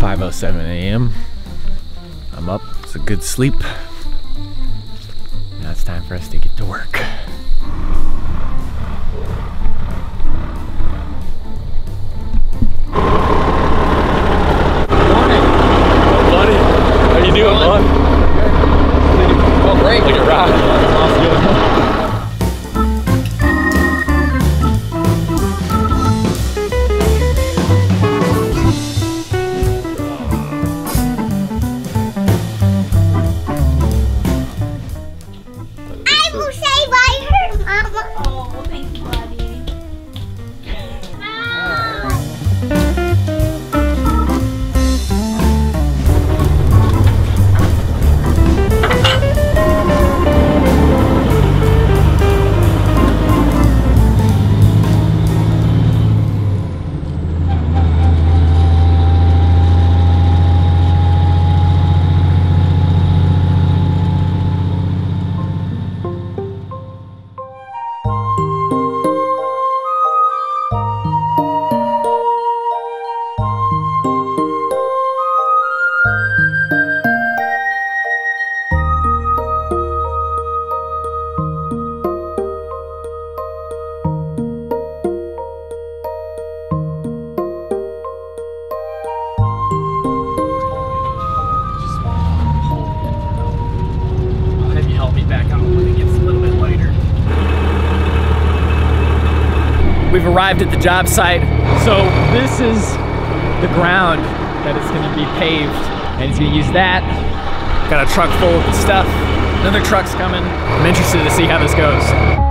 7 a.m. I'm up. It's a good sleep. Now it's time for us to get to work. Arrived at the job site. So this is the ground that is going to be paved, and he's to use that. Got a truck full of stuff. Another truck's coming. I'm interested to see how this goes.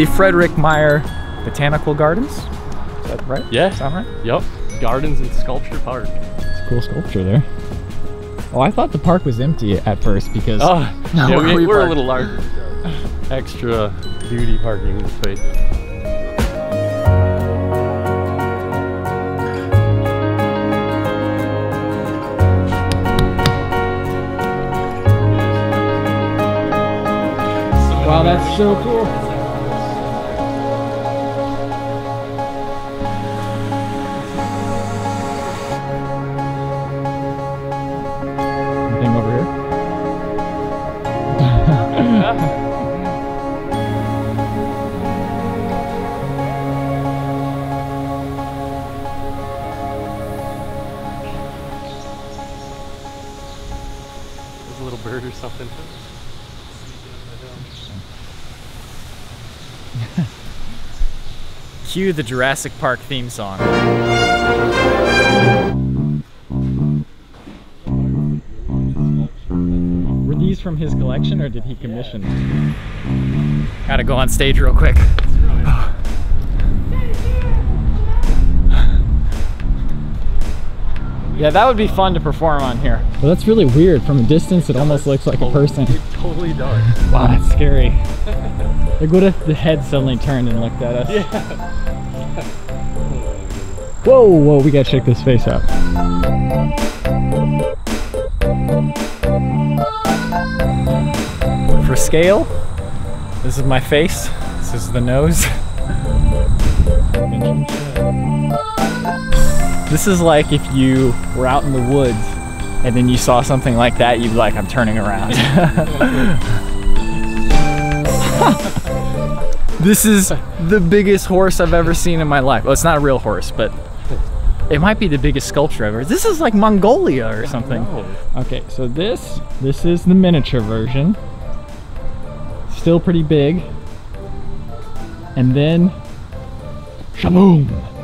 The Frederik Meijer Botanical Gardens. Is that right? Yeah. Sound right? Yep. Gardens and Sculpture Park. It's a cool sculpture there. Oh, I thought the park was empty at first because Oh, No, yeah, where we, we we're a little larger. Extra duty parking space. Wow, that's so cool. Cue the Jurassic Park theme song. Were these from his collection or did he commission them? Gotta go on stage real quick. Yeah, that would be fun to perform on here. Well, that's really weird. From a distance, it almost looks like a person. It Totally dark. Wow, that's scary. like, what if the head suddenly turned and looked at us? Yeah. Whoa, whoa, we gotta check this face out. For scale, this is my face, this is the nose. This is like if you were out in the woods and then you saw something like that, you'd be like, I'm turning around. this is the biggest horse I've ever seen in my life. Well, it's not a real horse, but it might be the biggest sculpture ever. This is like Mongolia or something. Okay, so this this is the miniature version. Still pretty big. And then Shaboom!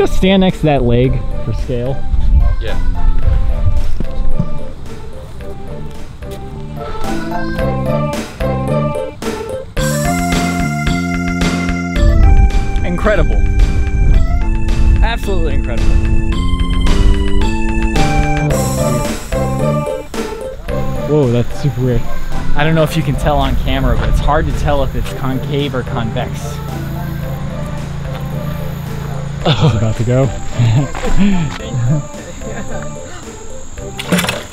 Go stand next to that leg for scale? Yeah. Incredible. Absolutely incredible. Whoa, that's super weird. I don't know if you can tell on camera, but it's hard to tell if it's concave or convex. It's about to go.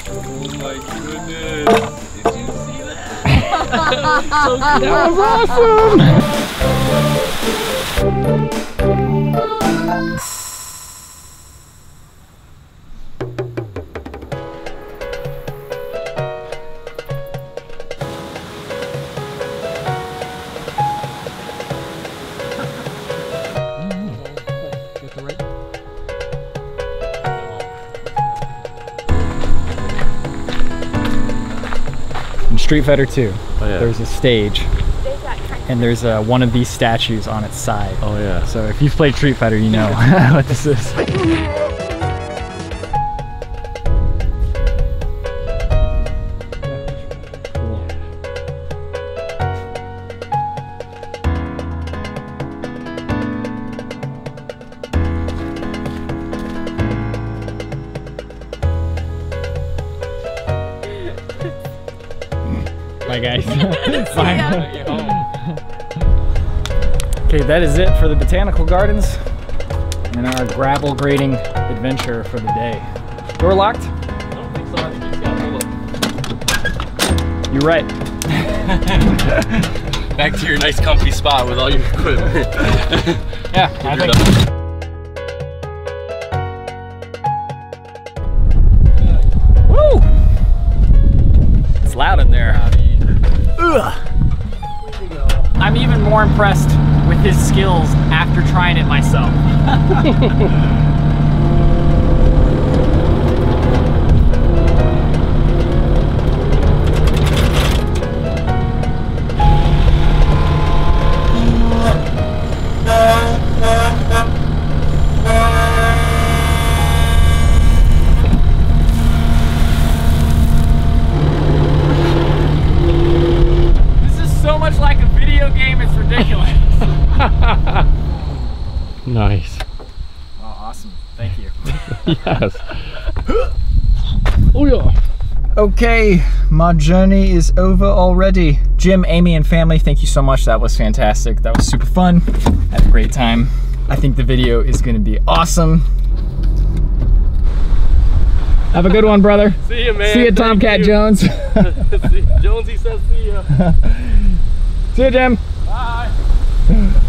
Oh my goodness. Did you see that? That was awesome! Street Fighter 2, Oh, yeah. there's a stage and there's uh, one of these statues on its side. Oh yeah. So if you've played Street Fighter, you know what this is. Bye guys. Bye. Okay, that is it for the botanical gardens and our gravel grading adventure for the day. Door locked? I don't think so. I think he's got hold You're right. Back to your nice comfy spot with all your equipment. Yeah, I You're think. Impressed with his skills after trying it myself. Thank you. yes. Oh, yeah. Okay, my journey is over already. Jim, Amy, and family, thank you so much. That was fantastic. That was super fun. Had a great time. I think the video is gonna be awesome. Have a good one, brother. See you, man. See you, Tomcat you. Jones. See- Jonesy says see ya. See you, Jim. Bye.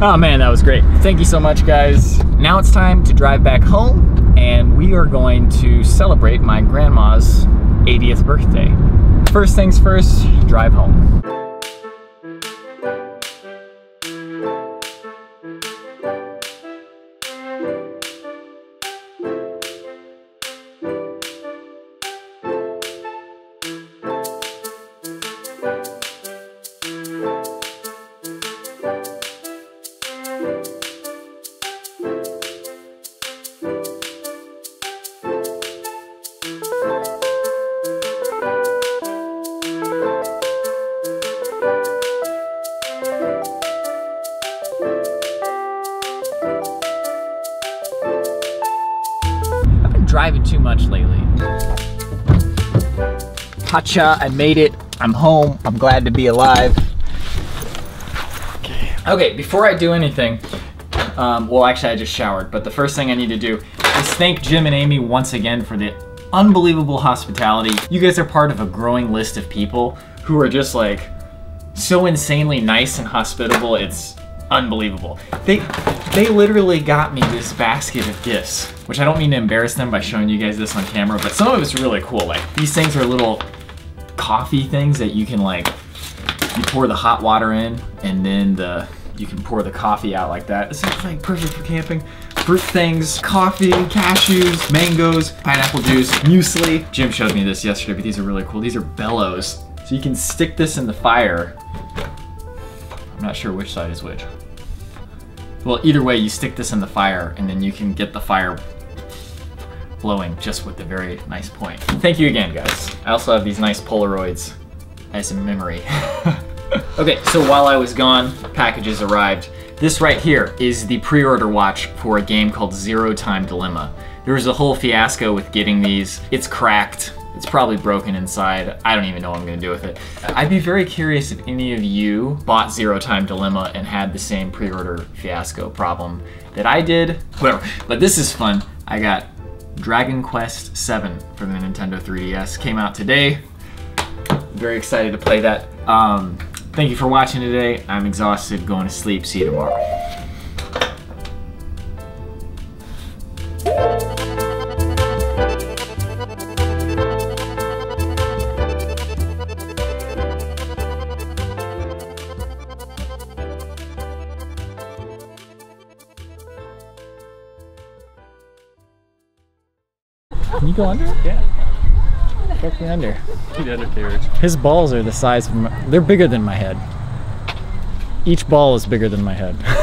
Oh man, that was great. Thank you so much, guys. Now it's time to drive back home, and we are going to celebrate my grandma's 80th birthday. First things first, drive home. Lately. Hacha, I made it. I'm home. I'm glad to be alive. Okay. Okay, before I do anything, um, well, actually, I just showered, but the first thing I need to do is thank Jim and Amy once again for the unbelievable hospitality. You guys are part of a growing list of people who are just like so insanely nice and hospitable. It's unbelievable. They they literally got me this basket of gifts, which I don't mean to embarrass them by showing you guys this on camera, but some of it's really cool. Like these things are little coffee things that you can like you pour the hot water in and then the you can pour the coffee out like that. This is like perfect for camping. Fruit things, coffee, cashews, mangoes, pineapple juice, muesli. Jim showed me this yesterday, but these are really cool. These are bellows. So you can stick this in the fire. I'm not sure which side is which. Well, either way, you stick this in the fire and then you can get the fire blowing just with a very nice point. Thank you again, guys. I also have these nice Polaroids as a memory. okay, so while I was gone, packages arrived. This right here is the pre-order watch for a game called Zero Time Dilemma. There was a whole fiasco with getting these. It's cracked. It's probably broken inside. I don't even know what I'm gonna do with it. I'd be very curious if any of you bought Zero Time Dilemma and had the same pre-order fiasco problem that I did. Whatever, but this is fun. I got Dragon Quest VII for the Nintendo 3DS. Came out today. Very excited to play that. Um, thank you for watching today. I'm exhausted, going to sleep. See you tomorrow. Go under? Yeah. Get me under. The undercarriage. His balls are the size of my, they're bigger than my head. Each ball is bigger than my head.